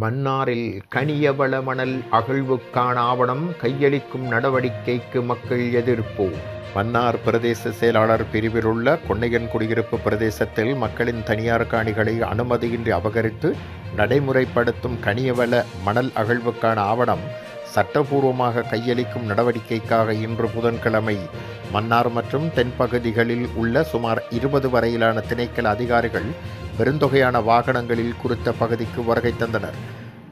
மன்னாரில் கனியவள மணல் அகழ்வுக்கான ஆவணம் கையளிக்கும் நடவடிக்கைக்கு மக்கள் எதிர்ப்பு. மன்னார் பிரதேச செயலாளர் பிரிவில் உள்ள கொன்னையன் குடியிருப்பு பிரதேசத்தில் மக்களின் தனியார் காணிகளை அனுமதியின்றி அபகரித்து நடைமுறைப்படுத்தும் கனியவள மணல் அகழ்வுக்கான ஆவணம் சட்டபூர்வமாக கையளிக்கும் நடவடிக்கைக்காக இன்று புதன்கிழமை. மன்னார் மற்றும் தென்பகுதிகளில் உள்ள சுமார் இருபது வரையிலான திணைக்கள அதிகாரிகள் பெருந்தொகையான வாகனங்களில் குறித்த பகுதிக்கு வருகை தந்தனர்.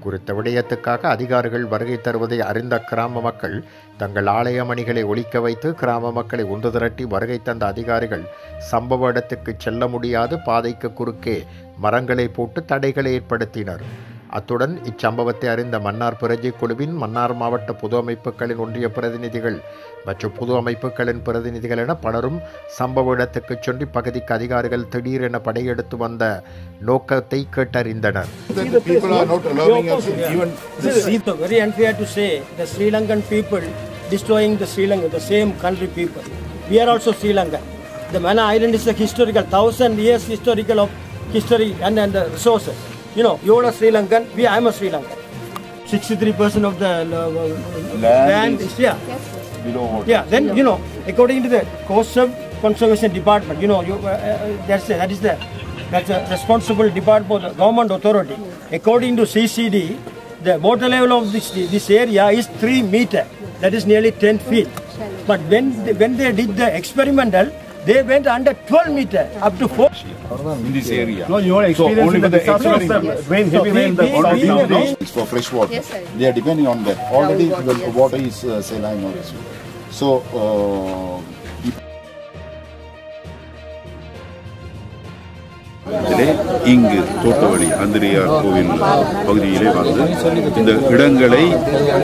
குறித்த விடயத்துக்காக அதிகாரிகள் வருகை தருவதை அறிந்த கிராம மக்கள் தங்கள் ஆலய மணிகளை ஒழிக்க வைத்து கிராம மக்களை ஒன்று திரட்டி வருகை தந்த அதிகாரிகள் சம்பவ இடத்துக்கு செல்ல முடியாது பாதைக்கு குறுக்கே மரங்களை போட்டு தடைகளை ஏற்படுத்தினர். அத்துடன் இச்சம்பவத்தை அறிந்த மன்னார் பிரஜை குழுவின் மன்னார் மாவட்ட பொது அமைப்புகளின் ஒன்றிய பிரதிநிதிகள் மற்றும் பொது அமைப்புகளின் பிரதிநிதிகள் என பலரும் சம்பவ இடத்துக்கு சென்று பகுதிக்கு அதிகாரிகள் திடீரென படையெடுத்து வந்த நோக்கத்தை கேட்டறிந்தனர் The people are not allowing us even This is very unfair to say the Sri Lankan people destroying the Sri Lanka, the same country people. We are also Sri Lanka. The Mana Island is a historical, thousand years historical of history and, and the resources. You know, you are a Sri Lankan, we, I am a Sri Lankan. 63% of the uh, land is here. below water. Yeah, then you know, according to the Coastal Conservation Department, you know, you, uh, uh, that's that is the that's a responsible department for the government authority. According to CCD, the water level of this this area is three meter. That is nearly 10 feet. But when they, when they did the experimental, they went under 12 meter up to 4. in this area. No, your So experience only in the with the the rain, heavy So rain, the water? It's for fresh water. Yes, sir. They are depending on that. Already Groundwater, the yes. water is uh, saline also. So uh, இதிலே இங்கு தோட்டவழி அந்திரியார் கோவில் பகுதியிலே வந்து இந்த இடங்களை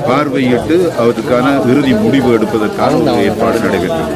பார்வையிட்டு அவற்றுக்கான இறுதி முடிவு எடுப்பதற்கான ஏற்பாடு நடைபெற்றது